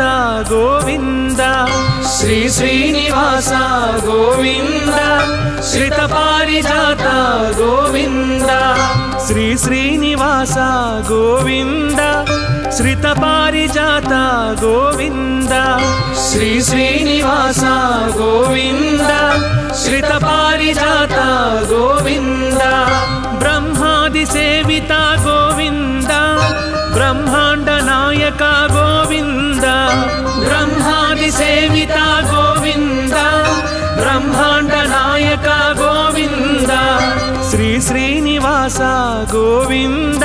ಗೋವಿಂದ ಗೋವಿಂದ ಶ್ರೀ ಶ್ರೀನಿವಾಸ ಗೋವಿಂದ ಶ್ರಿತ ಪಾರಿಜಾತ ಗೋವಿಂದ ಶ್ರೀ ಶ್ರೀನಿವಾಸ ಗೋವಿಂದ ಶ್ರಿತ ಪಾರಿಜಾತ ಗೋವಿಂದ ಶ್ರೀ ಶ್ರೀನಿವಾಸ ಗೋವಿಂದ ಶ್ರಿತ ಪಾರಿಜಾತ ಗೋವಿಂದ ಬ್ರಹ್ಮಾದಿ ಸೇವಿತ ಗೋವಿಂದ नायक गोविन्द गोविंद ब्रह्मांड ब्रह्माण्डनायक गोविंद श्री श्रीनिवास गोविंद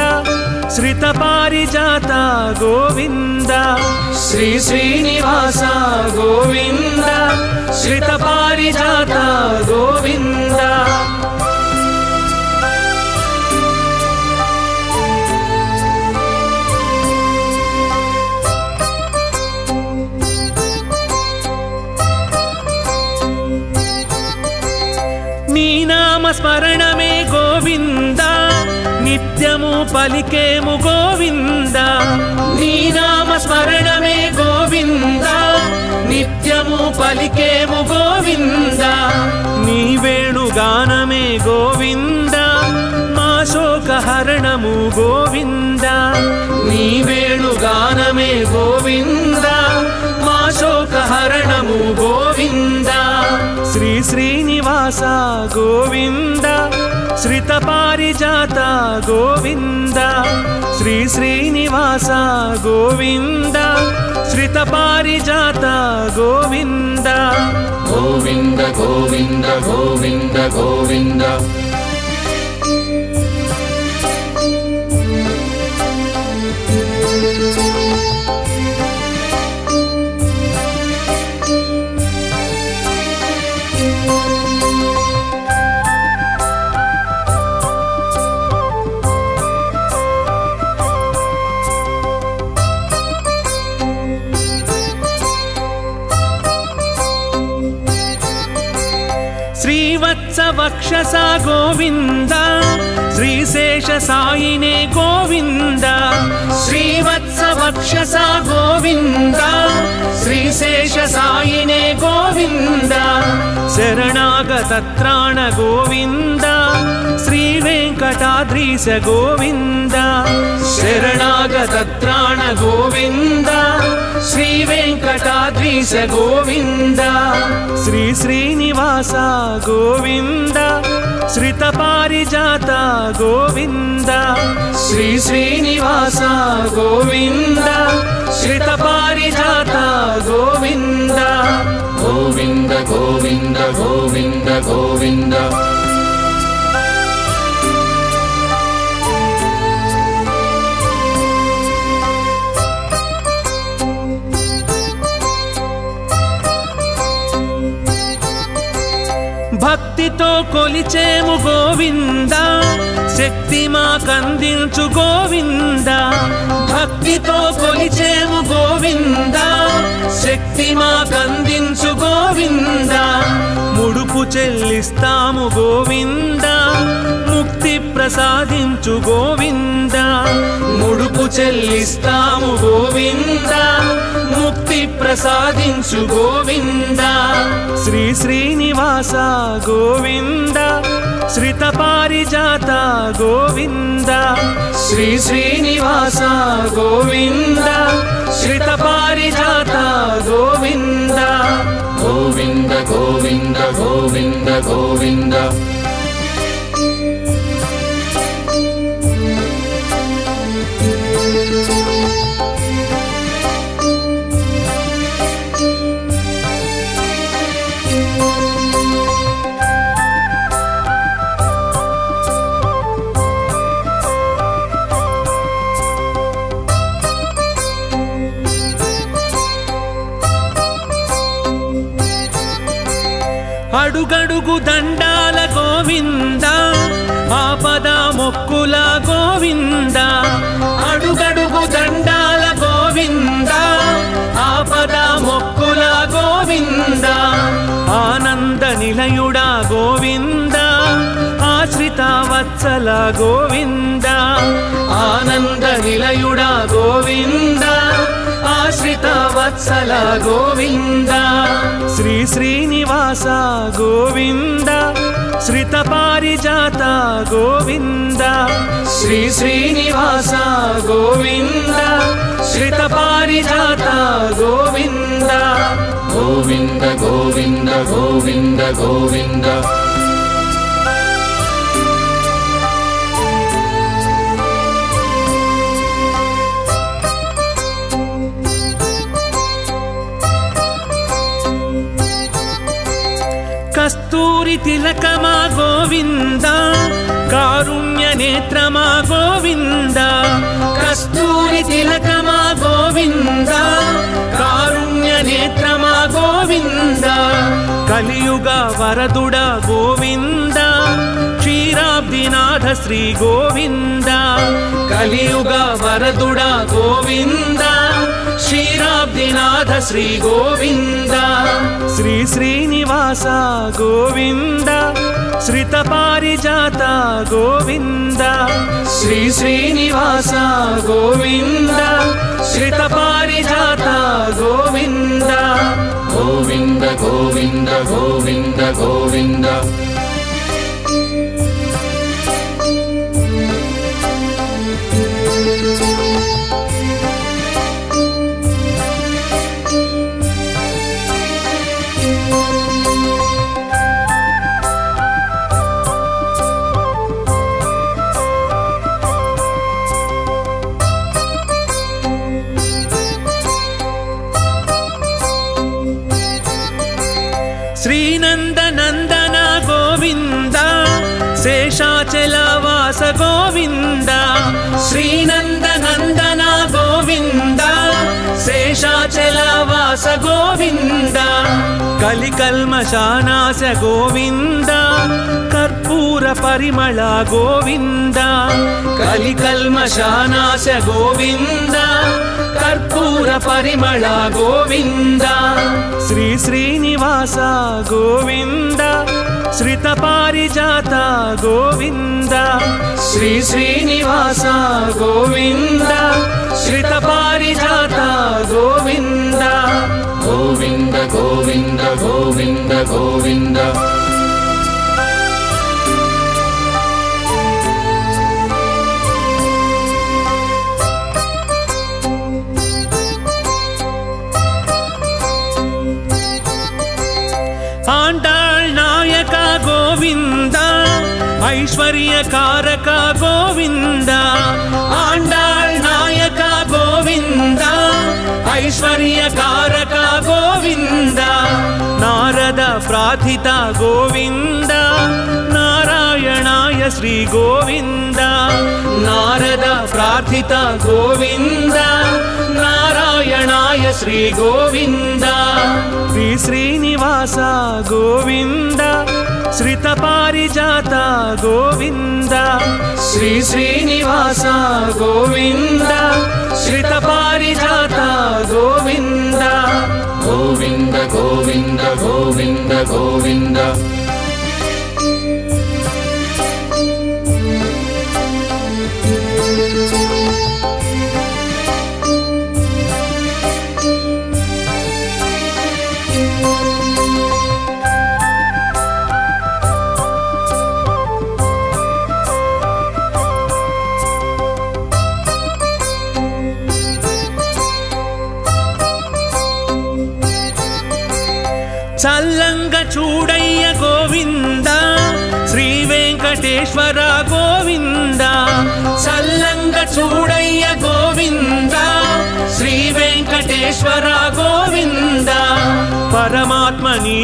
श्रित श्रितपारिजाता गोविंद श्री श्रीनिवास गोविन्द श्रितपारिजाता गोविन्द। నిత్యము పలికేము గోవింద. నీ నామ స్మరణమే గోవింద. నిత్యము పలికేము గోవింద. నీ వేణుగానమే గోవింద. మా శోకహరణము గోవింద. నీ వేణుగానమే గోవింద. మా శోకహరణము గోవింద. శ్రీ శ్రీనివాస గోవింద. శ్రిత పారిజాత गोविन्द। श्री श्रीनिवास गोविन्द। श्रितपारिजाता गोविन्द। गोविन्द गोविन्द गोविन्द गोविन्द। राक्षस गोविन्द श्रीशेषसायिने गोविन्द श्रीवत्सवक्षस गोविन्द श्रीशेषसायिने गोविन्द शरणागतत्राण गोविन्द श्रीवेङ्कटाद्रीश गोविन्द शरणागतत्राण गोविन्द श्री वेङ्कटाद्रि स गोविन्द श्री श्रीनिवास गोविन्द श्रितपारिजाता गोविन्द श्री श्रीनिवास गोविन्द श्रितपारिजाता गोविन्द गोविन्द गोविन्द गोविन्द गोविन्द భక్తితో కొలిచేము గోవింద. శక్తి మాకందించు గోవింద. భక్తితో కొలిచేము గోవింద. శక్తి మాకందించు గోవింద. ముడుపు చెల్లిస్తాము గోవింద. ముక్తి ప్రసాదించు గోవింద. ముడుపు చెల్లిస్తాము గోవింద. ముక్తి ప్రసాదించు గోవింద. శ్రీ శ్రీనివాస గోవింద. శ్రిత పారిజాత గోవింద. శ్రీ శ్రీనివాస గోవింద. శ్రిత పారిజాత గోవింద. గోవింద గోవింద గోవింద గోవింద. అడుగడుగు దండాల గోవింద ఆపద మొక్కుల గోవింద. అడుగడుగు దండాల గోవింద ఆపద మొక్కుల గోవింద. ఆనంద నిలయుడా గోవింద ఆశ్రిత వత్సల గోవింద. ఆనంద నిలయుడా గోవిందా. ఆశ్రిత వత్సల గోవింద. శ్రీ శ్రీనివాస గోవింద. శ్రిత పారిజాత గోవింద. శ్రీ శ్రీనివాస గోవింద. శ్రిత పారిజాత గోవింద గోవింద. కస్తూరి తిలకమా గోవింద కారుణ్య నేత్రమా గోవింద. కస్తూరి తిలకమా గోవింద కారుణ్య నేత్రమా గోవింద. కలియుగ వరదుడ గోవిందా శతాబ్దినాథ శ్రీ గోవింద. కలియుగ వరదుడ గోవింద. శ్రీరాబ్దినాథ శ్రీ గోవింద. శ్రీ శ్రీనివాస గోవింద. శ్రిత పారిజాత గోవింద. శ్రీ శ్రీనివాస గోవింద. శ్రిత పారిజాత గోవింద. గోవింద గోవింద గోవింద గోవింద. కలికల్మశానాశ గోవింద కర్పూర పరిమళ గోవింద కలికల్మశానాశ గోవింద కర్పూర పరిమళ గోవింద శ్రీ శ్రీనివాస గోవింద శ్రిత పారిజాత గోవింద శ్రీ శ్రీనివాస గోవింద శ్రిత పారిజాత గోవింద கோவிந்த கோவிந்த கோவிந்த கோவிந்த. ஆண்டாள் நாயகா கோவிந்தா ஐஸ்வர்ய காரகா கோவிந்தா. ஆண்டாள் ऐश्वर्यकारक गोविन्द नारद प्रार्थित गोविन्द नारायणाय श्रीगोविन्द नारद प्रार्थित गोविन्द नारायणाय श्रीगोविन्द श्रीनिवास गोविन्द ಶ್ರಿತ ಪಾರಿಜಾತ ಗೋವಿಂದ ಶ್ರೀ ಶ್ರೀನಿವಾಸ ಗೋವಿಂದ ಶ್ರಿತ ಪಾರಿಜಾತ ಗೋವಿಂದ ಗೋವಿಂದ ಗೋವಿಂದ ಗೋವಿಂದ ಗೋವಿಂದ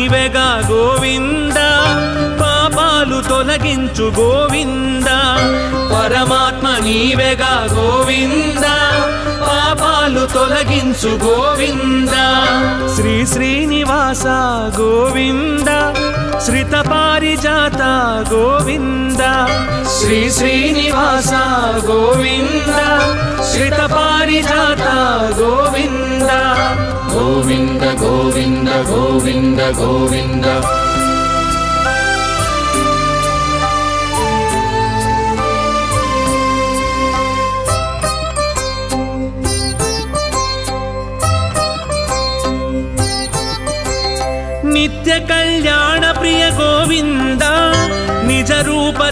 నీవేగా గోవింద పాపాలు తొలగించు గోవింద పరమాత్మ నీవేగా గోవిందా. పాపాలు తొలగించు గోవింద. శ్రీ శ్రీనివాస గోవింద. శ్రిత పారిజాత గోవింద. శ్రీ శ్రీనివాస గోవింద. శ్రిత పారిజాత గోవింద. గోవింద గోవింద గోవింద గోవింద.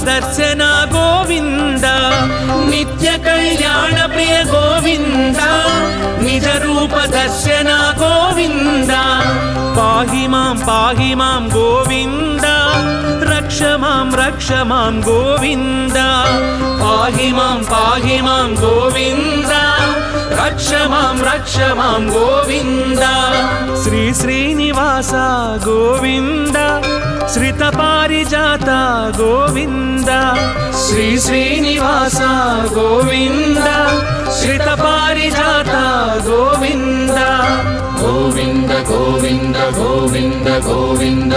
దర్శన గోవింద నిత్య కళ్యాణ ప్రియ గోవింద నిజ రూప దర్శన గోవింద. పాహి మాం పాహి మాం గోవింద रक्ष मां रक्ष मां गोविन्द। पाहि मां पाहि मां गोविन्द। रक्ष मां रक्ष मां गोविन्द। श्री श्रीनिवास गोविन्द। श्रितपारिजाता गोविन्द। श्री श्रीनिवास गोविन्द। श्रितपारिजाता गोविन्द। गोविन्द गोविन्द गोविन्द गोविन्द।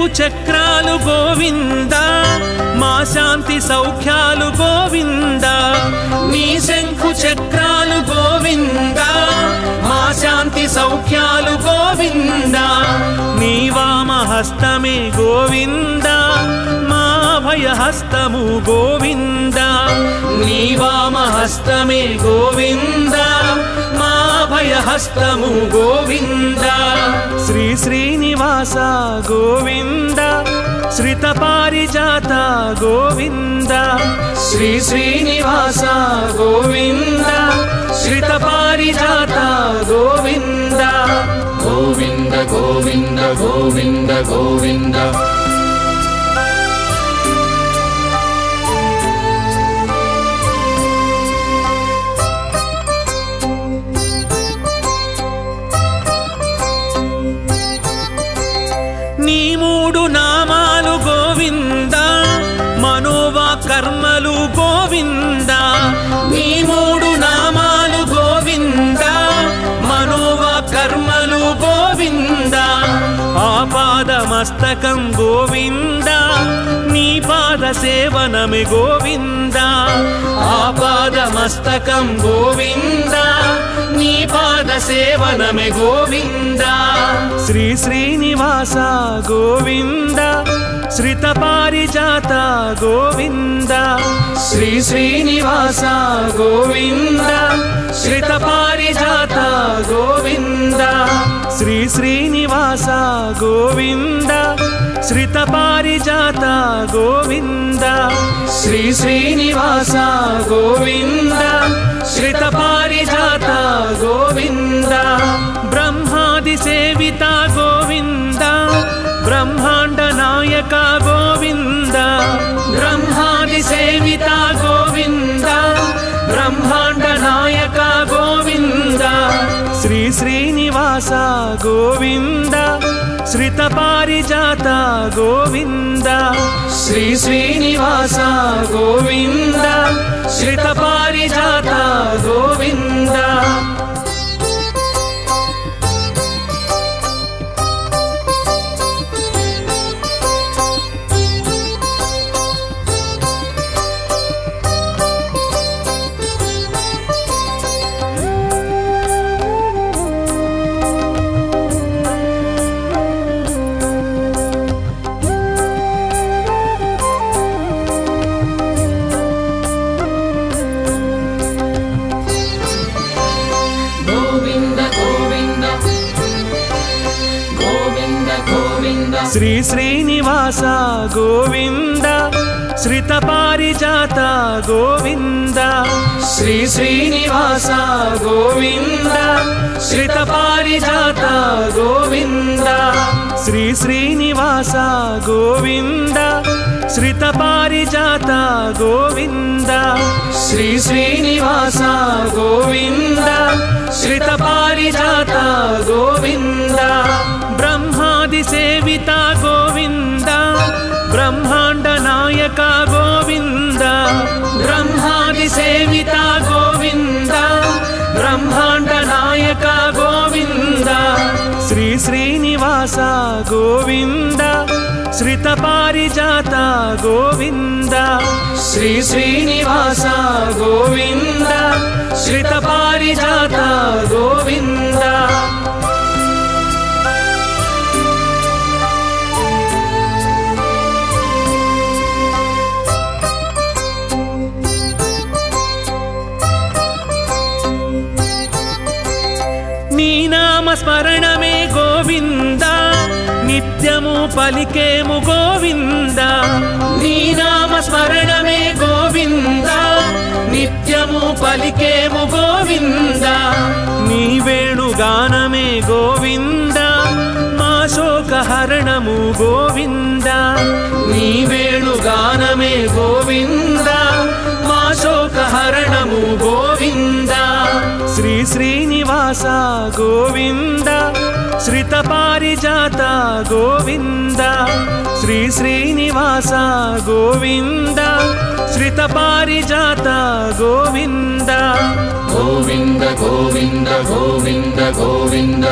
శంఖు చక్రాలు గోవింద మా శాంతి సౌఖ్యాలు గోవింద. నీ శంఖు చక్రాలు గోవింద మా శాంతి సౌఖ్యాలు గోవింద. నీ వామహస్తమే గోవింద మా హస్తము గోవింద. నీ వామ హస్తమే గోవింద. మా భయ హస్తము గోవింద. శ్రీ శ్రీనివాస గోవింద. శ్రిత పారిజాత గోవింద. శ్రీ శ్రీనివాస గోవింద. శ్రిత పారిజాత గోవింద. గోవింద గోవింద గోవింద గోవింద. మస్తకం గోవింద నీ పాద సేవనమి గోవింద. ఆపాద మస్తకం గోవింద నీ పాద సేవనమి గోవింద. శ్రీ శ్రీనివాస గోవింద శ్రిత ಪಾರಿಜಾತ ಗೋವಿಂದ ಶ್ರೀ ಶ್ರೀನಿವಾಸ ಗೋವಿಂದ ಶ್ರಿತ ಪಾರಿಜಾತ ಗೋವಿಂದ ಶ್ರೀ ಶ್ರೀನಿವಾಸ ಗೋವಿಂದ ಶ್ರಿತ ಪಾರಿಜಾತ ಗೋವಿಂದ ಶ್ರೀ ಶ್ರೀನಿವಾಸ ಗೋವಿಂದ ಶ್ರಿತ ಪಾರಿಜಾತ ಗೋವಿಂದ ಬ್ರಹ್ಮಾದಿ ಸೇವಿತ ಗೋ ब्रह्मांड नायक गोविंद ब्रह्मादि सेविता गोविंद ब्रह्मांड नायक गोविंद श्री श्रीनिवास गोविंद श्रित पारिजात गोविंद श्री श्रीनिवास गोविंद श्रित पारिजात गोविंद गोविन्द श्रितपारिजात गोविन्द श्री श्रीनिवास गोविन्द श्रितपारिजात गोविन्द श्री श्रीनिवास गोविन्द श्रितपारिजात गोविन्द श्री श्रीनिवास गोविन्द श्रितपारिजात गोविन्द ब्रह्मादिसेविता गोविंद श्रित पारिजाता गोविंद श्री श्रीनिवास गोविंद श्रित पारिजाता गोविन्द నిత్యము పలికేము గోవింద. నీ స్మరణమే గోవింద. నిత్యము పలికేము గోవింద. నీ వేణుగానమే గోవింద. మా శోకహరణము గోవింద. నీ వేణుగానమే గోవింద. మా శోకహరణము గోవింద. శ్రీ శ్రీనివాస గోవింద. శ్రితపారిజాత ಪಾರಿಜಾತ ಗೋವಿಂದ ಶ್ರೀ ಶ್ರೀನಿವಾಸ ಗೋವಿಂದ ಶ್ರಿತ ಪಾರಿಜಾತ ಗೋವಿಂದ ಗೋವಿಂದ ಗೋವಿಂದ ಗೋವಿಂದ ಗೋವಿಂದ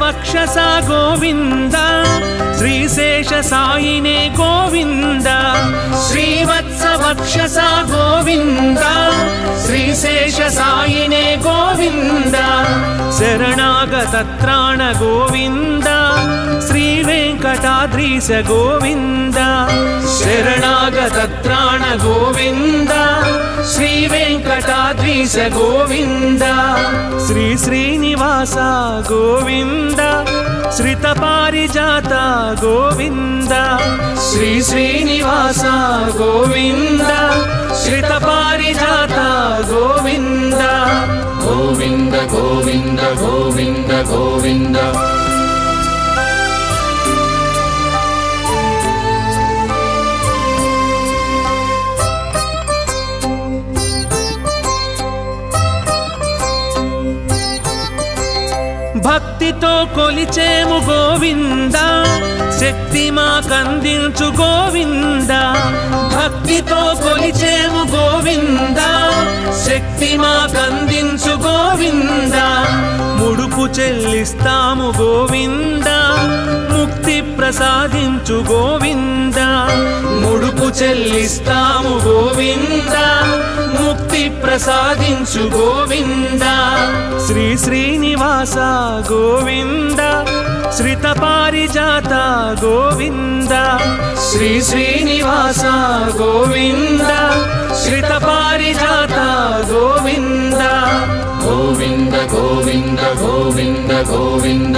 वक्षसा गोविन्द। श्रीशेषसायिने गोविन्द। श्रीवत्स वक्षसा गोविन्द। श्रीशेषसायिने गोविन्द। शरणागतत्राण गोविन्द। వెంకటాద్రీశ గోవింద శరణాగతత్రాణ గోవింద శ్రీ వెంకటాద్రీశ గోవింద శ్రీ శ్రీనివాస గోవింద శ్రిత పారిజాత గోవింద శ్రీ శ్రీనివాస గోవింద శ్రిత పారిజాత గోవింద గోవింద గోవింద గోవింద గోవింద phát భక్తితో కొలిచేము గోవింద. శక్తి మాకందించు గోవింద. భక్తితో కొలిచేము గోవింద. శక్తి మాకందించు గోవింద. ముడుపు చెల్లిస్తాము గోవింద. ముక్తి ప్రసాదించు గోవింద. ముడుపు చెల్లిస్తాము గోవింద. ముక్తి ప్రసాదించు గోవింద. శ్రీ శ్రీనివాస గోవింద. गोविन्द श्रितपारिजाता गोविन्द श्री श्रीनिवास गोविन्द श्रितपारिजाता गोविन्द। गोविन्द गोविन्द गोविन्द गोविन्द।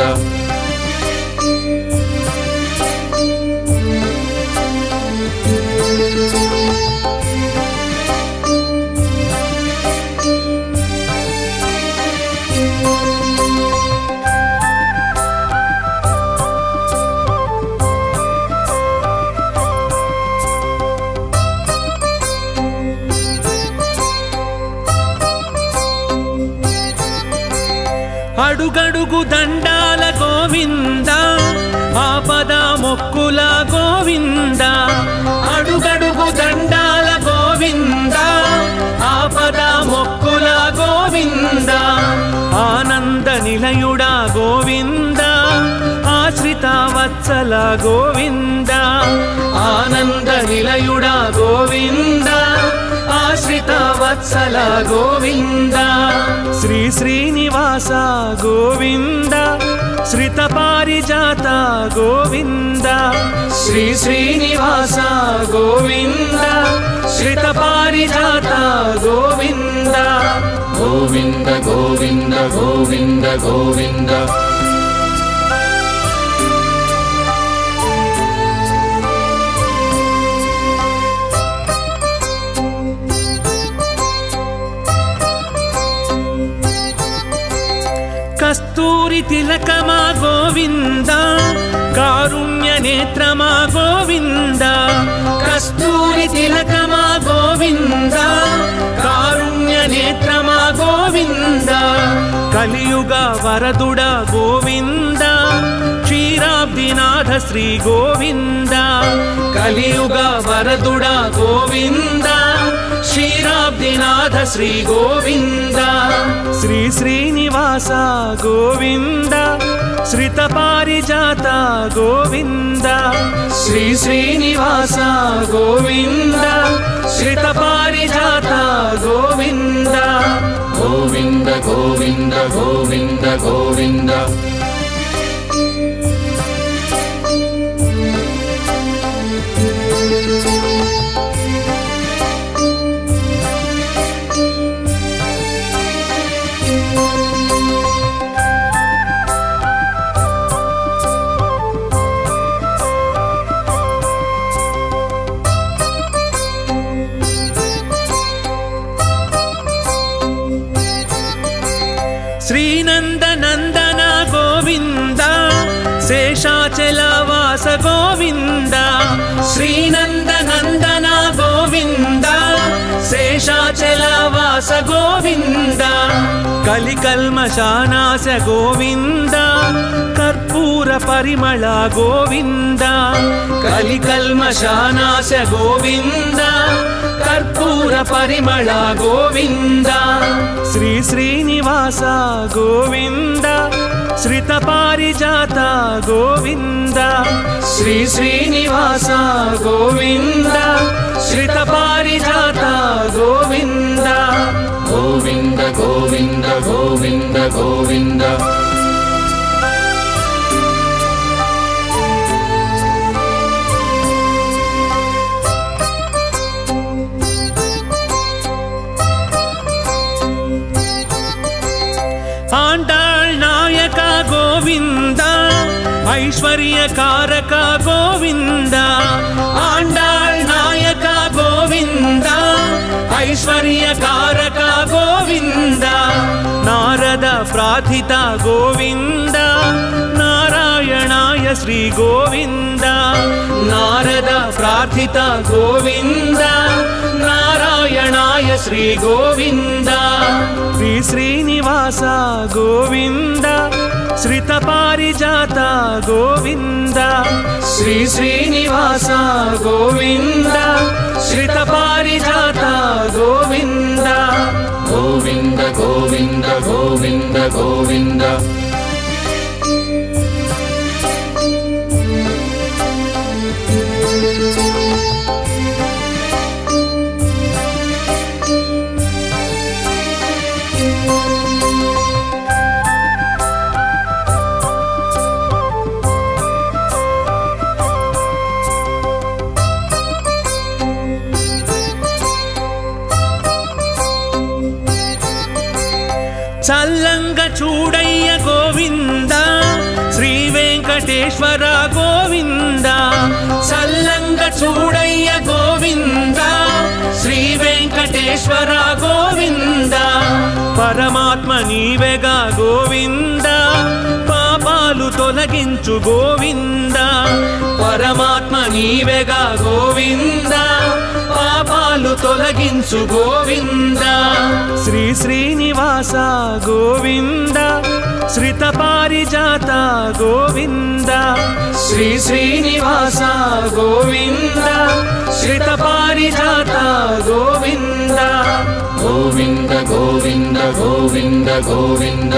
అడుగడుగు దండాల గోవింద ఆపద మొక్కుల గోవింద. అడుగడుగు దండాల గోవింద ఆపద మొక్కుల గోవింద. ఆనంద నిలయుడా గోవింద ఆశ్రిత వత్సల గోవింద. ఆనంద నిలయుడా గోవిందా. ఆశ్రిత వత్సల గోవింద. శ్రీ శ్రీనివాస గోవింద. శ్రిత పారిజాత గోవింద. శ్రీ శ్రీనివాస గోవింద. శ్రిత పారిజాత గోవింద గోవింద. కస్తూరి తిలకమా గోవింద? కారుణ్య నేత్రమా గోవింద? కస్తూరి తిలకమా గోవింద? కారుణ్య నేత్రమా గోవింద? కలియుగ వరదుడ గోవింద? క్షీరాబ్దినాథ శ్రీ గోవింద? కలియుగ వరదుడ గోవిందా? क्षीराबिनाथ श्री गोविंद श्री श्रीनिवास गोविन्द। श्रितपारिजाता गोविंद श्री श्रीनिवास गोविन्द। श्रितपारिजाता गोविंद गोविंद गोविंद गोविंद गोविंद గోవింద గోవింద శేషాచలవాస గోవింద శ్రీనంద గోవింద శేషాచలవాస గోవింద. కలికల్మశానాశ గోవింద కర్పూర పరిమళ గోవింద కలికల్మశానాశ గోవింద కర్పూర పరిమళ గోవింద శ్రీ శ్రీనివాస గోవింద శ్రిత పారిజాత గోవింద శ్రీ శ్రీనివాస గోవింద శ్రిత పారిజాత గోవింద கோவிந்த கோவிந்த கோவிந்த கோவிந்த. ஆண்டாள் நாயகா கோவிந்தா ஐஸ்வர்ய காரகா கோவிந்தா. ஆண்டாள் நாயகா கோவிந்தா ऐश्वर्य कारक गोविंद नारद प्रार्थिता गोविन्द, नारायणाय श्रीगोविन्द नारद प्रार्थिता गोविंद नारायणाय श्री श्रीश्रीनिवास गोविंद श्रितपारिजाता गोविन्द। श्री श्रीनिवास गोविन्द। श्रितपारिजाता गोविन्द। गोविन्द गोविन्द गोविन्द गोविन्द। వెంకటేశ్వర గోవింద చల్లంగ చూడయ్య గోవింద శ్రీ వెంకటేశ్వర గోవింద పరమాత్మ నీవెగా గోవింద పాపాలు తొలగించు గోవింద పరమాత్మ నీవెగా గోవింద పాపాలు తొలగించు గోవింద శ్రీ శ్రీనివాస గోవింద. श्रितपारिजाता गोविन्द। श्री श्रीनिवासा गोविन्द। श्रितपारिजाता गोविन्द। गोविन्द गोविन्द गोविन्द गोविन्द।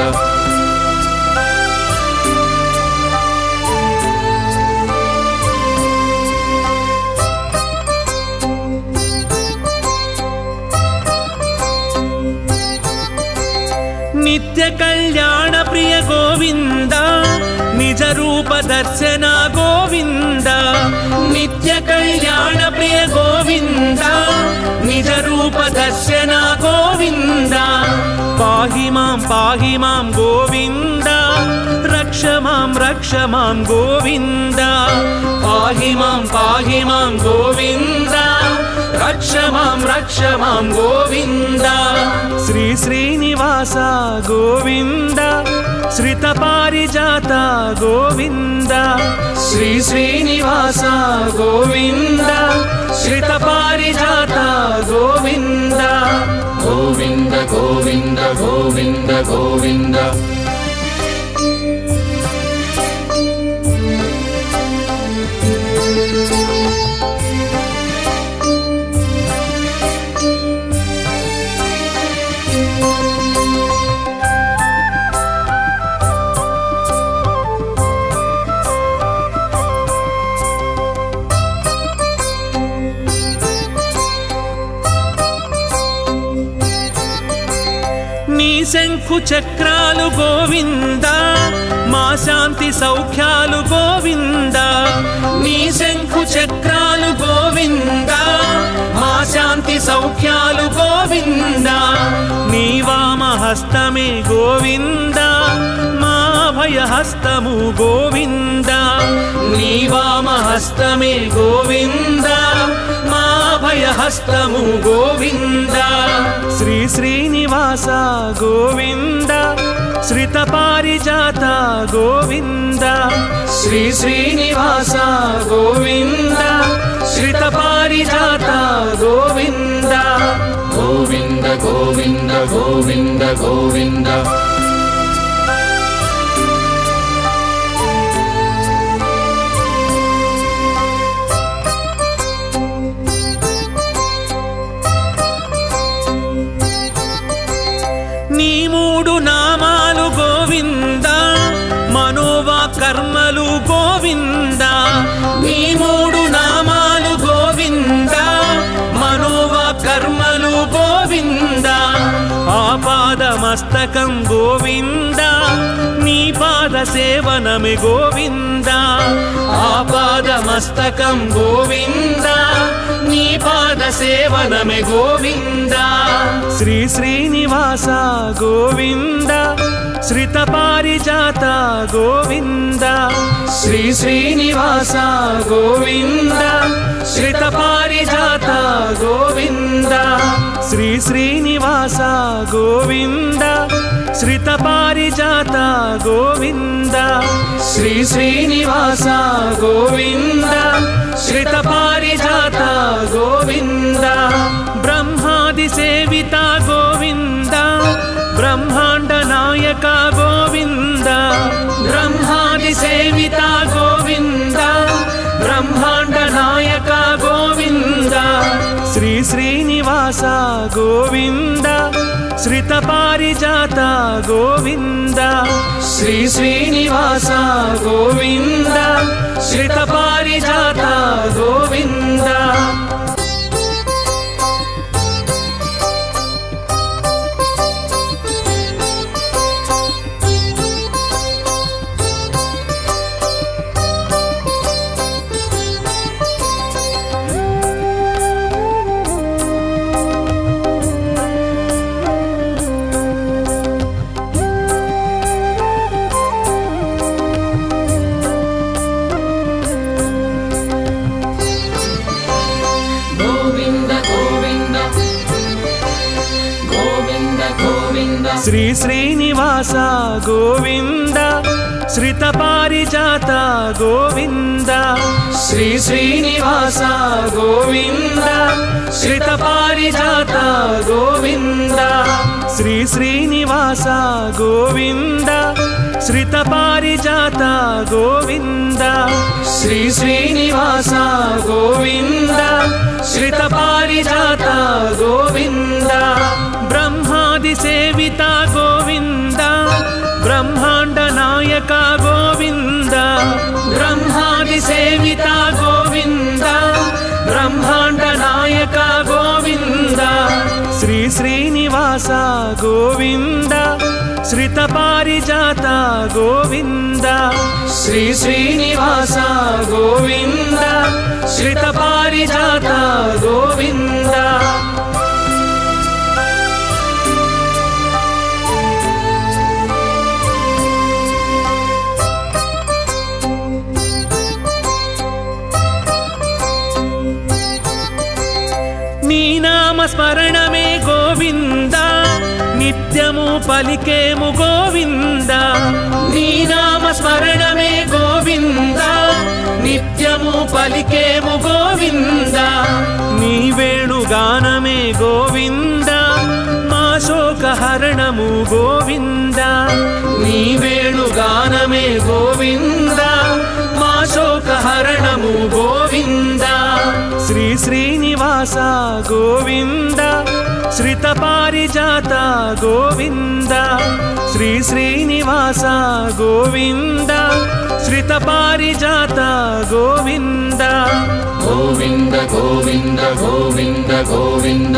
గోవింద నిజ రూప దర్శన గోవింద నిత్య కళ్యాణ ప్రియ గోవింద నిజ రూప దర్శన గోవింద. పాహి మాం పాహి మాం గోవింద రక్ష మాం రక్ష మాం గోవింద. పాహి మాం పాహి మాం గోవింద రక్ష మాం రక్ష మాం గోవింద. శ్రీ శ్రీనివాస గోవింద श्रितपारिजाता गोविन्द। श्री श्रीनिवास गोविन्द। श्रितपारिजाता गोविन्द। गोविन्द गोविन्द गोविन्द गोविन्द। శంఖు చక్రాలు గోవిందా? మా శాంతి సౌఖ్యాలు గోవింద నీ శంకు చక్రాలు గోవింద మా శాంతి సౌఖ్యాలు గోవింద నీ వామహస్తమే గోవింద మా భయహస్తము గోవింద నీ వామహస్తమే గోవింద మా భయహస్తము గోవింద శ్రీ శ్రీనివాస గోవింద. श्रितपारिजाता गोविन्द। श्री श्रीनिवास गोविन्द। श्रितपारिजाता गोविन्द। गोविन्द गोविन्द गोविन्द गोविन्द। మస్తకం గోవింద నీ పాద సేవనమి గోవింద. ఆపాద మస్తకం గోవింద పాద సేవనమే గోవింద శ్రీ శ్రీనివాస గోవింద శ్రిత పారిజాత గోవింద శ్రీ శ్రీనివాస గోవింద శ్రిత పారిజాత గోవింద శ్రీ శ్రీనివాస గోవింద శ్రిత పారిజాత గోవింద శ్రీ శ్రీనివాస గోవింద श्रित पारिजाता श्रितपारिजाता गोविन्द ब्रह्मादिसेविता गोविन्द ब्रह्माण्डनायका गोविन्द ब्रह्मादिसेविता गोविन्द। श्रीनिवास गोविन्द श्रितपारिजाता गोविन्द श्री श्रीनिवास गोविन्द श्रितपारिजाता गोविन्द। श्रीनिवास गोविंद श्रित श्रितपारिजाता गोविंद श्री श्रीनिवास गोविंद श्रित श्रितपारिजाता गोविंद श्री श्रीनिवास गोविंद श्रित श्रितपारिजाता गोविंद श्री श्रीनिवास गोविंद गोविन्द गोविंद ब्रह्मादि ब्रह्मादिसेवि गोविंद श्रित पारिजाता गोविंद श्री श्रीनिवास गोविंद श्रित पारिजाता गोविन्द పలికేము గోవింద? నీ నామ స్మరణమే గోవింద. నిత్యము పలికేము గోవింద. నీ వేణుగానమే గోవింద. మా శోకహరణము గోవింద. నీ వేణుగానమే గోవింద. మా శోకహరణము గోవింద. శ్రీ శ్రీనివాస గోవింద. శ్రిత పారిజాత గోవింద. శ్రీ శ్రీనివాస గోవింద. శ్రిత పారిజాత గోవింద. గోవింద గోవింద గోవింద గోవింద.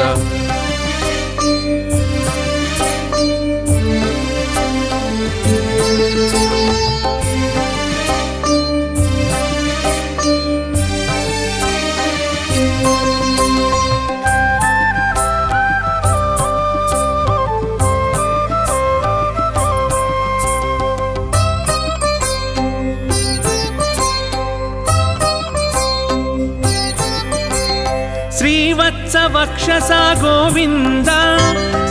राक्षस गोविन्द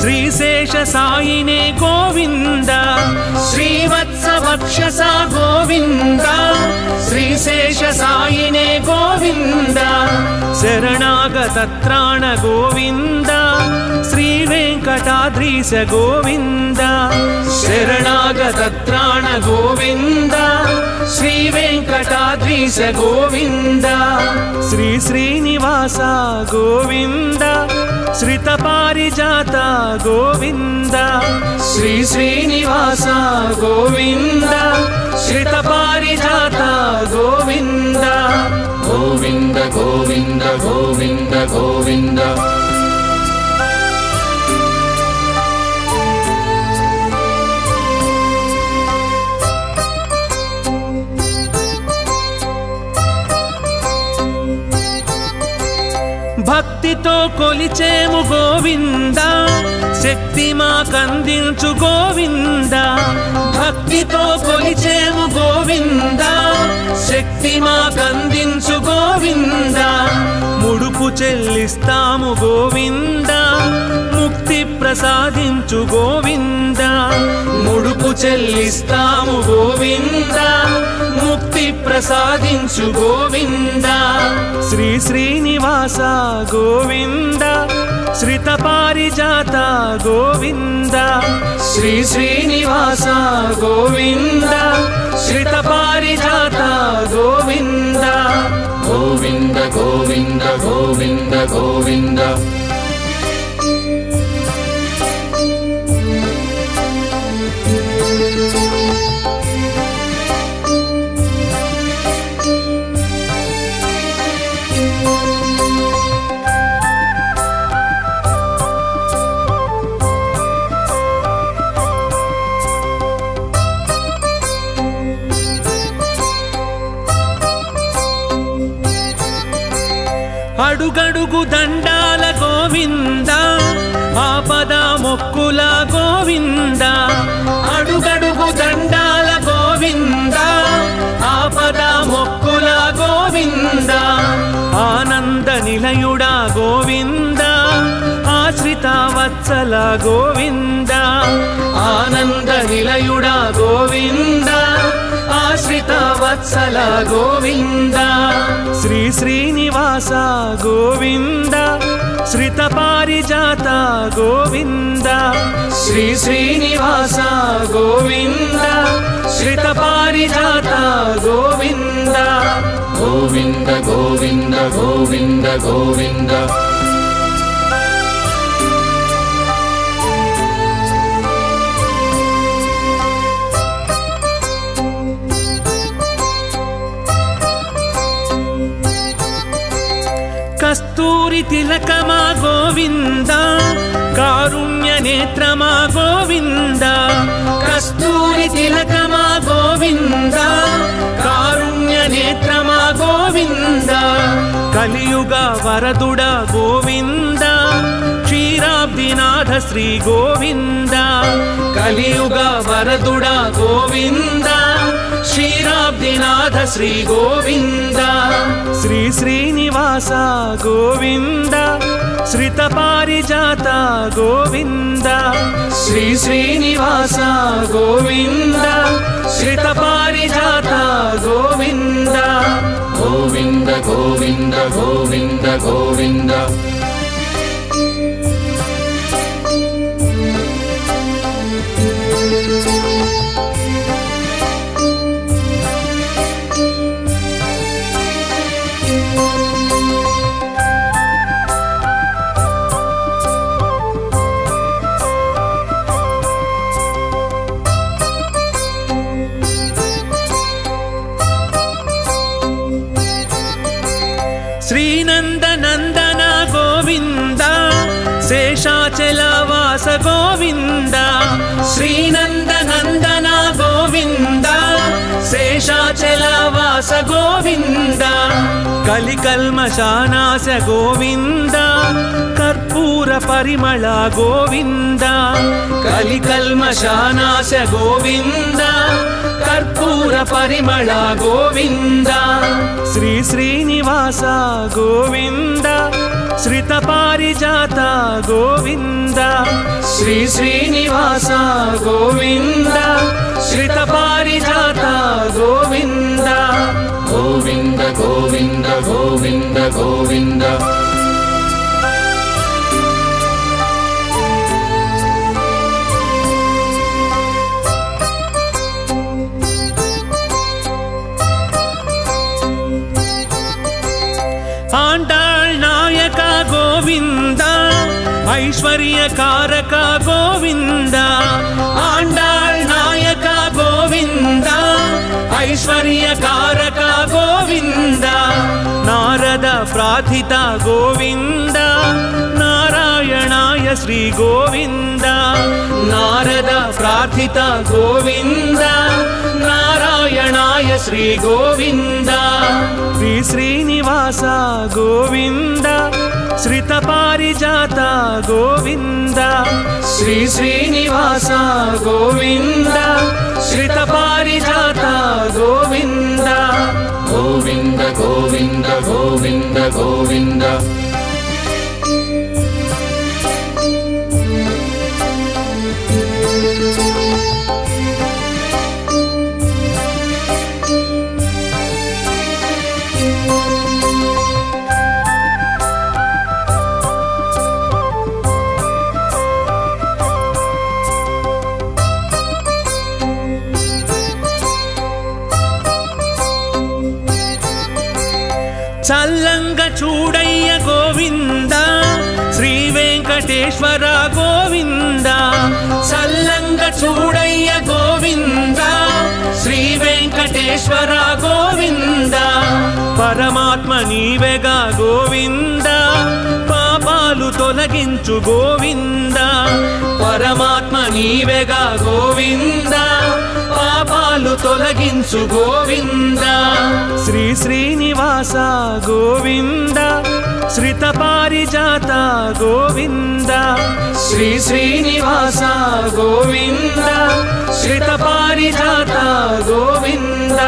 श्रीशेषसायिने गोविन्द श्रीवत्सवक्षस गोविन्द श्रीशेषसायिने गोविन्द शरणागतत्राण गोविन्द श्रीवेङ्कटाद्रीश गोविन्द शरणागतत्राण गोविन्द శ్రీ వెంకటాద్రీశ గోవింద శ్రీ శ్రీనివాస గోవింద శ్రిత పారిజాత గోవింద శ్రీ శ్రీనివాస గోవింద శ్రిత పారిజాత గోవింద. గోవింద గోవింద గోవింద గోవింద. thoát భక్తితో కొలిచేము గోవింద. శక్తి మాకందించు గోవింద. భక్తితో కొలిచేము గోవింద. శక్తి మాకందించు గోవింద. ముడుపు చెల్లిస్తాము గోవింద. ముక్తి ప్రసాదించు గోవింద. ముడుపు చెల్లిస్తాము గోవింద. ముక్తి ప్రసాదించు గోవింద. శ్రీ శ్రీనివాస గో गोविन्द श्रितपारिजाता गोविन्द श्री श्रीनिवास गोविन्द श्रितपारिजाता गोविन्द। गोविन्द गोविन्द गोविन्द गोविन्द। అడుగడుగు దండాల గోవింద ఆపద మొక్కుల గోవింద. అడుగడుగు దండాల గోవింద ఆపద మొక్కుల గోవింద. ఆనంద నిలయుడా గోవింద ఆశ్రిత వత్సల గోవింద. ఆనంద నిలయుడా గోవిందా. ఆశ్రిత వత్సల గోవింద. శ్రీ శ్రీనివాస గోవింద. శ్రిత పారిజాత గోవింద. శ్రీ శ్రీనివాస గోవింద. శ్రిత పారిజాత గోవింద. గోవింద గోవింద గోవింద గోవింద. కస్తూరి తిలకమా గోవింద కారుణ్య నేత్రమా గోవింద. కస్తూరి తిలకమా గోవింద కారుణ్య నేత్రమా గోవింద. కలియుగ వరదుడ గోవింద. ಕಾಶಿನಾಥ ಶ್ರೀ ಗೋವಿಂದ ಕಲಿಯುಗ ವರದುಡ ಗೋವಿಂದ ಶ್ರೀರಾಬ್ದಿನಾಥ ಶ್ರೀ ಗೋವಿಂದ ಶ್ರೀ ಶ್ರೀನಿವಾಸ ಗೋವಿಂದ ಶ್ರಿತ ಪಾರಿಜಾತ ಗೋವಿಂದ ಶ್ರೀ ಶ್ರೀನಿವಾಸ ಗೋವಿಂದ ಶ್ರಿತ ಪಾರಿಜಾತ ಗೋವಿಂದ ಗೋವಿಂದ ಗೋವಿಂದ ಗೋವಿಂದ ಗೋವಿಂದ శేషాచలవాస గోవింద కలికల్మశానాశ గోవింద కర్పూర పరిమళ గోవింద కలికల్మశానాశ గోవింద కర్పూర పరిమళ గోవింద శ్రీ శ్రీనివాస గోవింద శ్రిత పారిజాత గోవింద శ్రీ శ్రీనివాస గోవింద శ్రిత పారిజాత ಗೋವಿಂದ ಗೋವಿಂದ ಗೋವಿಂದ ಗೋವಿಂದ ಗೋವಿಂದ ஆண்டாள் நாயகா கோவிந்தா ஐஸ்வர்ய காரகா கோவிந்தா. ஆண்டாள் ऐश्वर्यकारक गोविंद नारद प्राथित गोविन्द, नारायणाय श्रीगोविन्द नारद प्रार्थित गोविन्द, नारायणाय श्रीगोविन्द श्रीश्रीनिवास गोविंद श्रितपारिजाता गोविन्द श्रीश्रीनिवास गोविन्द श्रितपारिजाता गोविन्द गोविन्द। गोविन्द गोविन्द गोविन्द నీవేగా గోవింద పాపాలు తొలగించు గోవింద. పరమాత్మ నీవేగా గోవింద పాపాలు తొలగించు గోవింద. శ్రీ శ్రీనివాస గోవింద శ్రిత పారిజాత గోవింద. శ్రీ శ్రీనివాస గోవింద శ్రిత పారిజాత గోవింద.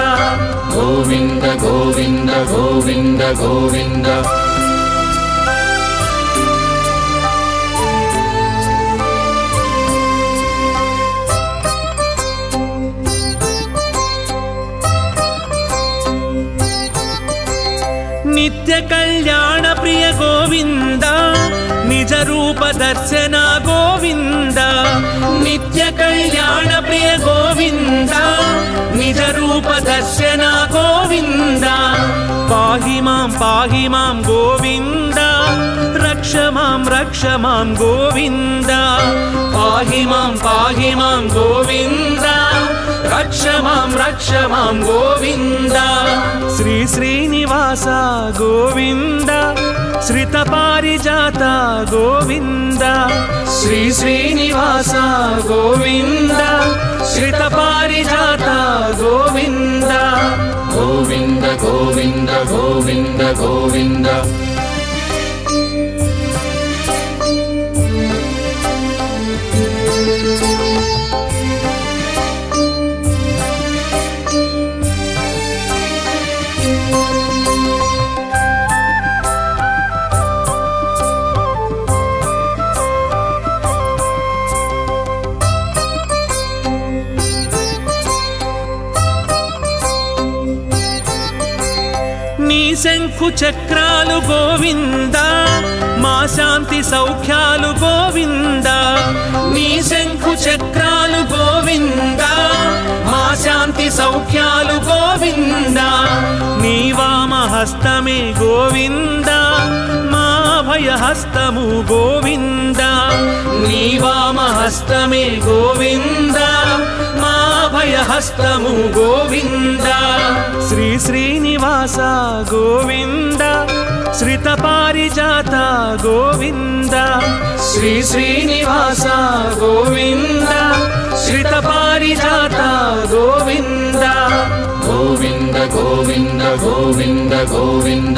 గోవింద గోవింద గోవింద గోవింద. నిత్య కళ్యాణ ప్రియ గోవింద నిజ रमय गोविन्द निजरूपदर्शन गोविन्द। पाहि माँ पाहि माँ रक्ष माँ रक्ष माँ गोविन्द। पाहि पाहि माँ रक्ष मां रक्ष मां गोविन्द। श्री श्रीनिवास गोविन्द। श्रितपारिजाता गोविन्द। श्री श्रीनिवास गोविन्द। श्रितपारिजातः गोविन्द। गोविन्द गोविन्द गोविन्द गोविन्द। చక్రాలు గోవింద మా శాంతి సౌఖ్యాలు గోవింద నీ శంకు చక్రాలు గోవింద మా శాంతి సౌఖ్యాలు గోవింద నీ వామహస్తమే గోవింద అభయహస్తము గోవింద. నీ వామహస్తమే గోవింద. మా అభయహస్తము గోవింద. శ్రీ శ్రీనివాస గోవింద. శ్రిత పారిజాత గోవింద. శ్రీ శ్రీనివాస గోవింద. శ్రిత పారిజాత గోవింద. గోవింద గోవింద గోవింద గోవింద.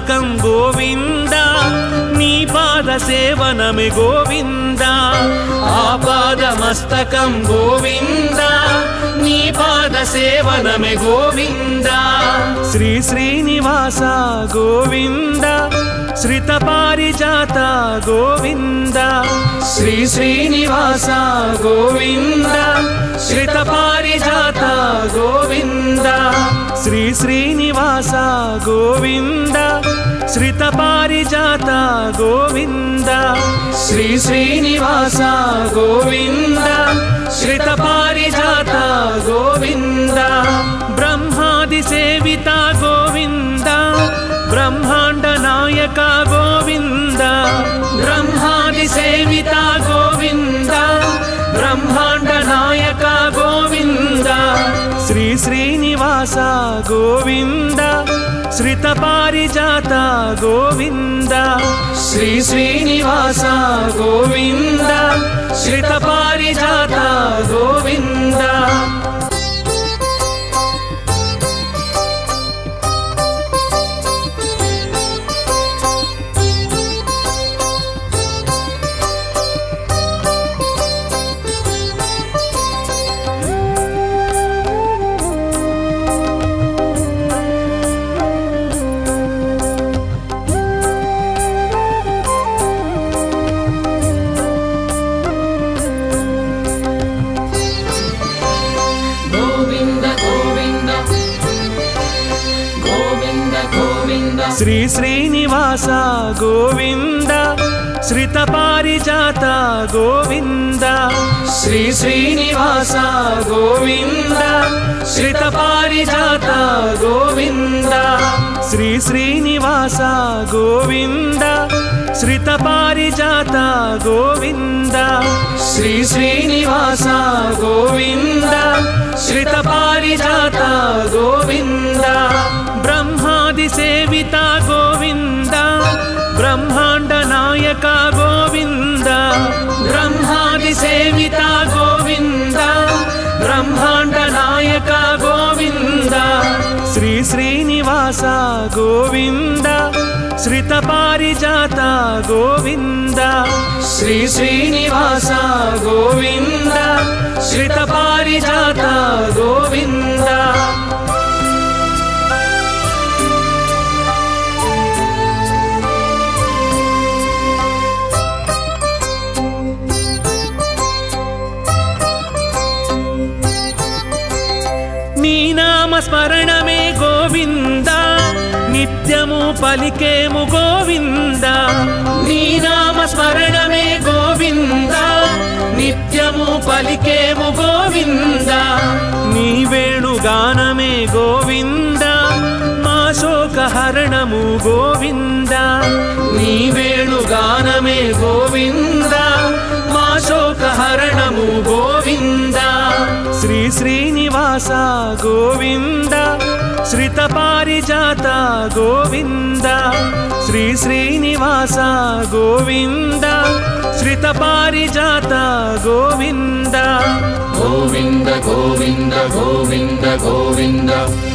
మస్తకం గోవింద నీ పాద సేవనమి గోవింద. ఆపాద మస్తకం గోవింద నీ పాద సేవనమి గోవింద. శ్రీ శ్రీనివాస గోవింద श्रितपारिजाता गोविन्द। श्री श्रीनिवास गोविन्द। श्रितपारिजाता गोविन्द। श्री श्रीनिवास गोविन्द। श्रितपारिजाता गोविन्द। श्री श्रीनिवास गोविन्द। श्रितपारिजाता गोविन्द। ब्रह्मादिसेविता गोविन्द। నాయక గోవింద బ్రహ్మాది సేవిత గోవింద బ్రహ్మాండ నాయక గోవింద శ్రీ శ్రీనివాస గోవింద శ్రిత పారిజాత గోవింద శ్రీ శ్రీనివాస గోవింద శ్రిత పారిజాత గోవింద. श्रीनिवास गोविन्द श्रितपारिजाता गोविंद श्री श्रीनिवास गोविन्द श्रितपारिजाता गोविंद श्री श्रीनिवास गोविन्द श्रितपारिजाता गोविंद श्री श्रीनिवास गोविन्द श्रितपारिजाता गोविन्द। सेविता गोविन्द ब्रह्माण्डनायक गोविन्द ब्रह्मादिसेविता गोविन्द ब्रह्माण्डनायक गोविन्द श्री श्रीनिवास गोविन्द श्रितपारिजात गोविन्द श्री श्रीनिवास गोविन्द श्रितपारिजात गोविन्द స్మరణమే గోవింద నిత్యము పలికేము గోవింద? నీ నామ స్మరణమే గోవింద నిత్యము పలికేము గోవింద? నీ వేణుగానమే గోవింద మా శోకహరణము గోవింద? నీ వేణుగానమే గోవింద మా శోకహరణము గోవిందా? श्री श्रीनिवास गोविन्द श्रितपारिजातः गोविन्द श्री श्रीनिवास गोविन्द श्रितपारिजात गोविन्द। गोविन्द गोविन्द गोविन्द गोविन्द।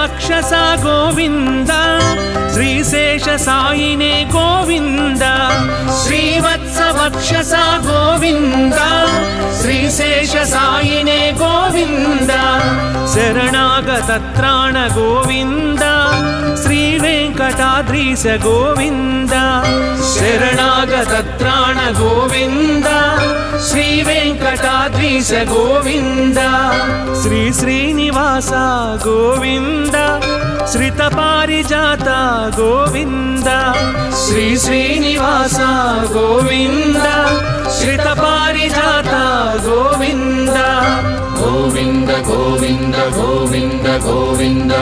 वक्षसा गोविन्द श्रीशेषसायिने गोविन्द श्रीवत्सवक्षसा गोविन्द श्रीशेषसायिने गोविंद शरणागतत्राण गोविन्द శ్రీ వెంకటాద్రీశ గోవింద. శరణాగత్రాణ గోవింద. శ్రీ వెంకటాద్రీశ గోవింద. శ్రీ శ్రీనివాస గోవింద. శ్రిత పారిజాత గోవింద. శ్రీ శ్రీనివాస గోవింద. శ్రిత పారిజాత గోవింద. గోవింద గోవింద గోవింద గోవింద.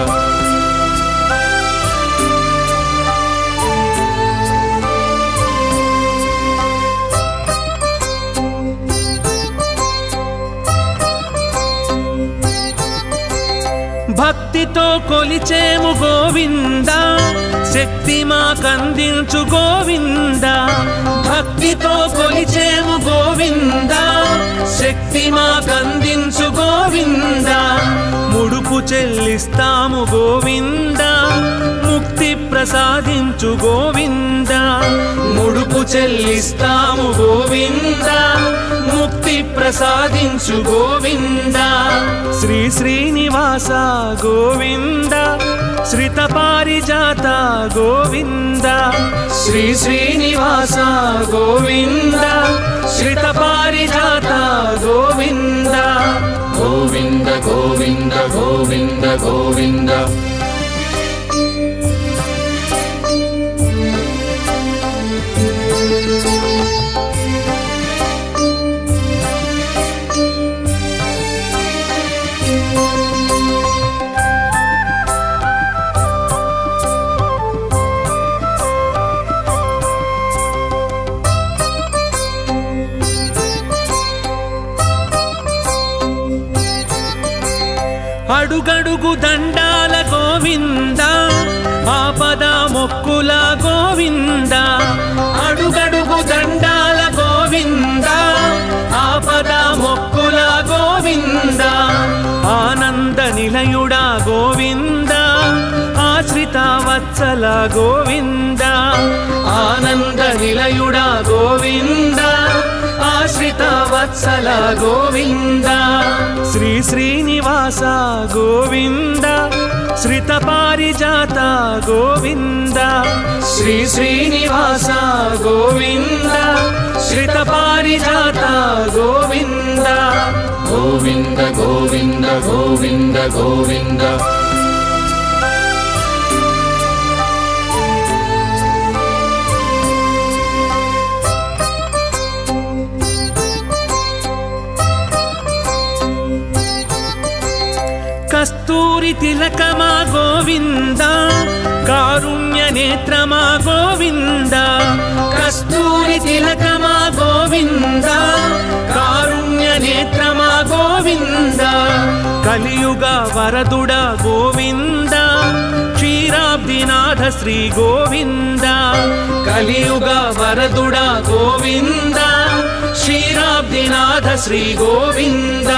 భక్తితో కొలిచేము గోవింద శక్తి మాకందించు కందించు భక్తి భక్తితో కొలిచేము గోవింద. శక్తి మాకందించు గోవింద. ముడుపు చెల్లిస్తాము గోవింద. ముక్తి ప్రసాదించు గోవింద. ముడుపు చెల్లిస్తాము గోవింద. ముక్తి ప్రసాదించు గోవింద. శ్రీ శ్రీనివాస గోవింద. श्रितपारिजाता गोविन्द। श्री श्रीनिवास गोविन्द। श्रितपारिजाता गोविन्द। गोविन्द गोविन्द गोविन्द गोविन्द। అడుగడుగు దండాల గోవింద ఆపద మొక్కుల గోవింద. అడుగడుగు దండాల గోవింద ఆపద మొక్కుల గోవింద. ఆనంద నిలయుడా గోవింద ఆశ్రిత వత్సల గోవింద. ఆనంద నిలయుడా గోవిందా. ಶ್ರಿತ ವತ್ಸಲ ಗೋವಿಂದ ಶ್ರೀ ಶ್ರೀನಿವಾಸ ಗೋವಿಂದ ಶ್ರಿತ ಪಾರಿಜಾತ ಗೋವಿಂದ ಶ್ರೀ ಶ್ರೀನಿವಾಸ ಗೋವಿಂದ ಶ್ರಿತ ಪಾರಿಜಾತ ಗೋವಿಂದ ಗೋವಿಂದ ಗೋವಿಂದ ಗೋವಿಂದ ಗೋವಿಂದ కస్తూరి తిలకమా గోవింద? కారుణ్య నేత్రమా గోవింద? కస్తూరి తిలకమా గోవింద? కారుణ్య నేత్రమా గోవింద? కలియుగ వరదుడ గోవింద? క్షీరాబ్దినాథ శ్రీ గోవింద? కలియుగ వరదుడ గోవింద? ಕ್ಷೀರಾಬ್ದಿನಾಥ ಶ್ರೀ ಗೋವಿಂದ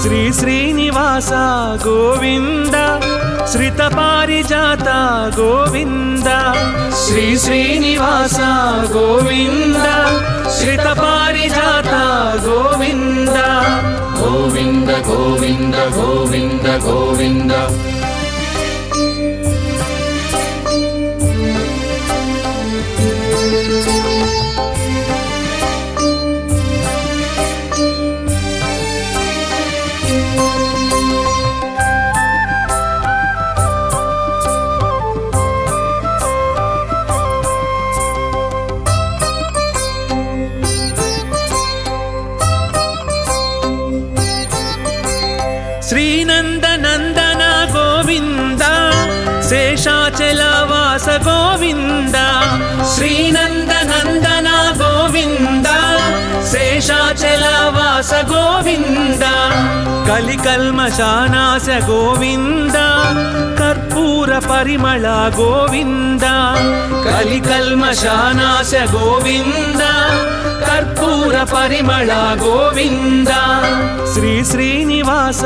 ಶ್ರೀ ಶ್ರೀನಿವಾಸ ಗೋವಿಂದ ಶ್ರಿತ ಪಾರಿಜಾತ ಗೋವಿಂದ ಶ್ರೀ ಶ್ರೀನಿವಾಸ ಗೋವಿಂದ ಶ್ರಿತ ಪಾರಿಜಾತ ಗೋವಿಂದ ಗೋವಿಂದ ಗೋವಿಂದ ಗೋವಿಂದ ಗೋವಿಂದ వాస గోవింద కలికల్మశానాశ గోవింద కర్పూర పరిమళ గోవింద కలికల్మశానాశ గోవింద కర్పూర పరిమళ గోవింద శ్రీ శ్రీనివాస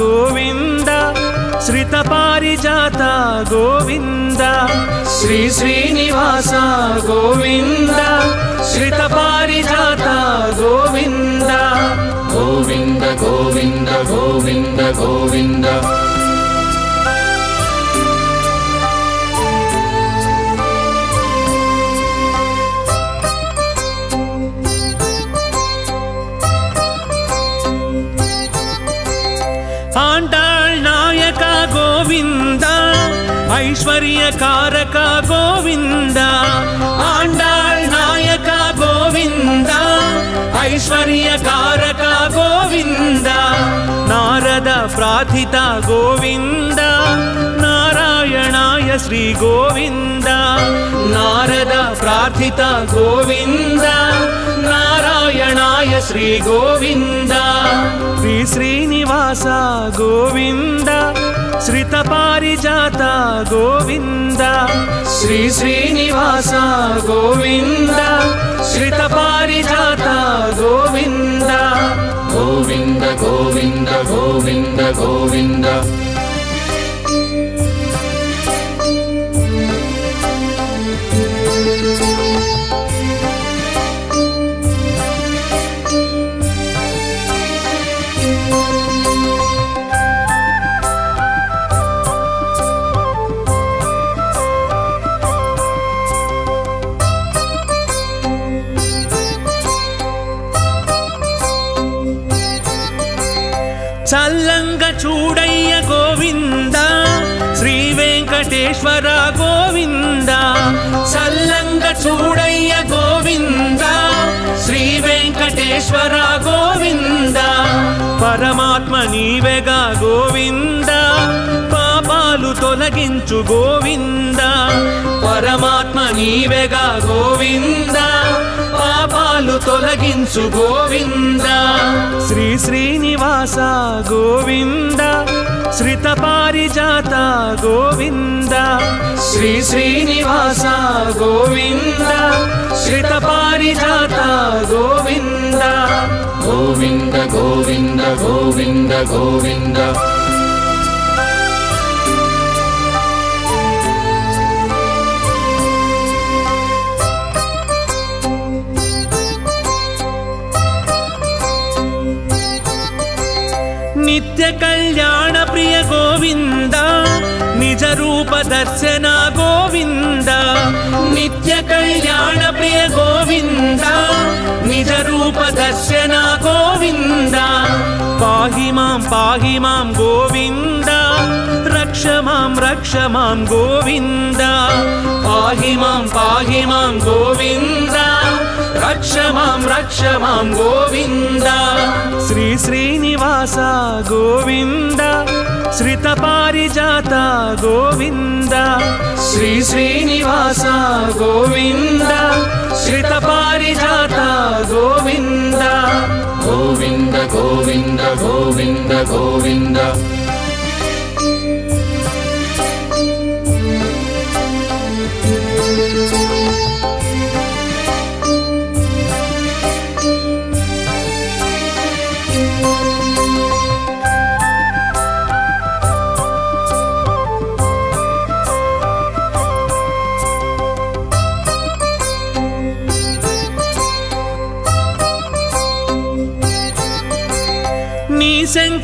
గోవింద శ్రిత పారిజాత గోవింద శ్రీ శ్రీనివాస గోవింద श्रितपारिजाता गोविन्द गोविन्द गोविन्द गोविन्द गोविन्द ஆண்டாள் நாயகா கோவிந்தா ஐஸ்வர்ய காரகா கோவிந்தா ஆண்டாள் ఐశ్వర్యకారక గోవింద నారద ప్రార్థిత గోవింద नारायणाय श्रीगोविन्द नारद प्रार्थित गोविन्द, नारायणाय श्रीगोविन्द श्रीश्रीनिवास गोविन्द गोविंद गोविन्द श्रीश्रीनिवास गोविंद श्रितपारिजात गोविंद गोविंद गोविंद गोविंद गोविंद వెంకటేశ్వర గోవింద. పరమాత్మ నీవెగా గోవింద. పాపాలు తొలగించు గోవింద. పరమాత్మ నీవెగా గోవింద. పాపాలు తొలగించు గోవింద. శ్రీ శ్రీనివాస గోవింద. శ్రిత పారిజాత గోవింద. శ్రీ శ్రీనివాస గోవింద. శ్రిత పారిజాత கோவிந்த கோவிந்த கோவிந்த கோவிந்த கோவிந்த. நித்திய கல்யாண பிரிய கோவிந்த निजरूप दर्शन गोविन्द नित्यकल्याणप्रिय गोविन्द निजरूप दर्शन गोविन्द। पाहि माँ पाहि माँ गोविन्द। रक्ष मां रक्ष मां गोविन्द। पाहि मां पाहि मां गोविन्द। रक्ष मां रक्ष मां गोविन्द। श्री श्रीनिवास गोविन्द। श्रितपारिजाता गोविन्द। श्री श्रीनिवास गोविन्द। श्रितपारिजाता गोविन्द। गोविन्द गोविन्द गोविन्द गोविन्द।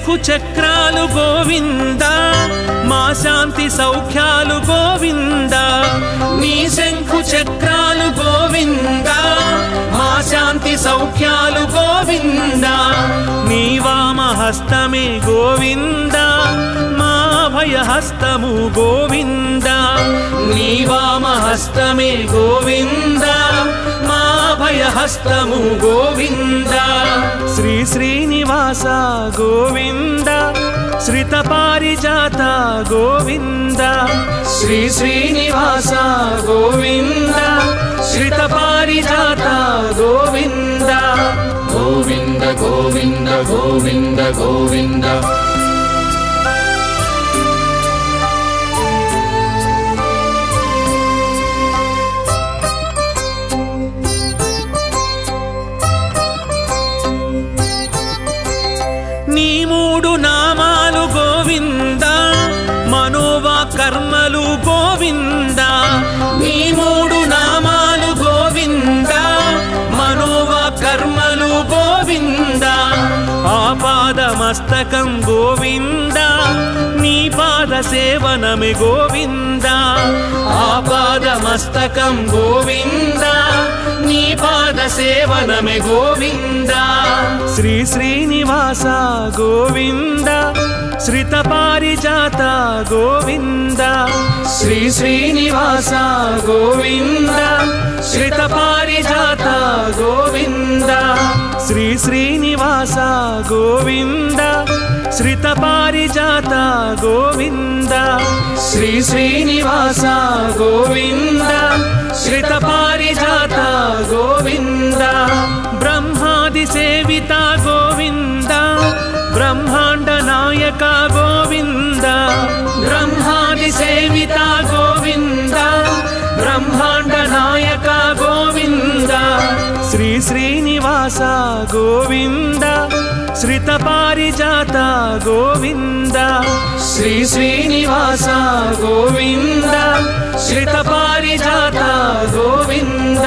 శంఖు చక్రాలు గోవింద మా శాంతి సౌఖ్యాలు గోవింద. నీ శంఖు చక్రాలు గోవింద మా శాంతి సౌఖ్యాలు గోవింద. నీ వామ గోవింద అభయహస్తము గోవింద నీ వామ గోవింద. మా భయ గోవింద శ్రీ శ్రీనివాస గోవింద. శ్రిత పారిజాత గోవింద. శ్రీ శ్రీనివాస గోవింద. శ్రిత పారిజాత గోవింద. గోవింద గోవింద గోవింద గోవింద. ఆపాద మస్తకం గోవింద నీ పాద సేవనమి గోవింద. ఆపాద మస్తకం గోవింద నీ పాద సేవనమి గోవింద. శ్రీ శ్రీనివాస గోవింద ಶ್ರಿತ ಪಾರಿಜಾತ ಗೋವಿಂದ ಶ್ರೀ ಶ್ರೀನಿವಾಸ ಗೋವಿಂದ ಶ್ರಿತ ಪಾರಿಜಾತ ಗೋವಿಂದ ಶ್ರೀ ಶ್ರೀನಿವಾಸ ಗೋವಿಂದ ಶ್ರಿತ ಪಾರಿಜಾತ ಗೋವಿಂದ ಶ್ರೀ ಶ್ರೀನಿವಾಸ ಗೋವಿಂದ ಶ್ರಿತ ಪಾರಿಜಾತ ಗೋವಿಂದ ಬ್ರಹ್ಮಾದಿ ಸೇವಿತ ಗೋವಿಂದ నాయక గోవింద బ్రహ్మాది సేవిత గోవింద బ్రహ్మాండ నాయక గోవింద శ్రీ శ్రీనివాస గోవింద శ్రిత పారిజాత గోవింద శ్రీ శ్రీనివాస గోవింద శ్రిత పారిజాత గోవింద.